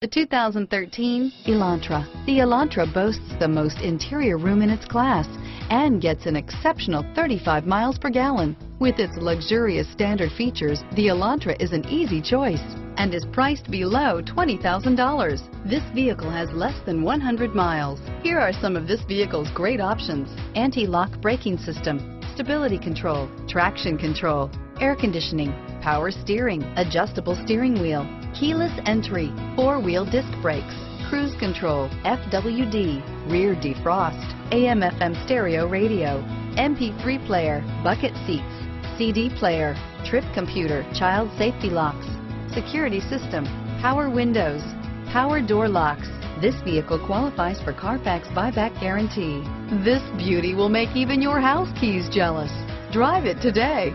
The 2013 Elantra. The Elantra boasts the most interior room in its class and gets an exceptional 35 miles per gallon. With its luxurious standard features, the Elantra is an easy choice and is priced below $20,000. This vehicle has less than 100 miles. Here are some of this vehicle's great options. Anti-lock braking system, stability control, traction control, air conditioning, power steering, adjustable steering wheel, keyless entry, four-wheel disc brakes, cruise control, FWD, rear defrost, AM FM stereo radio, MP3 player, bucket seats, CD player, trip computer, child safety locks, security system, power windows, power door locks. This vehicle qualifies for Carfax buyback guarantee. This beauty will make even your house keys jealous. Drive it today.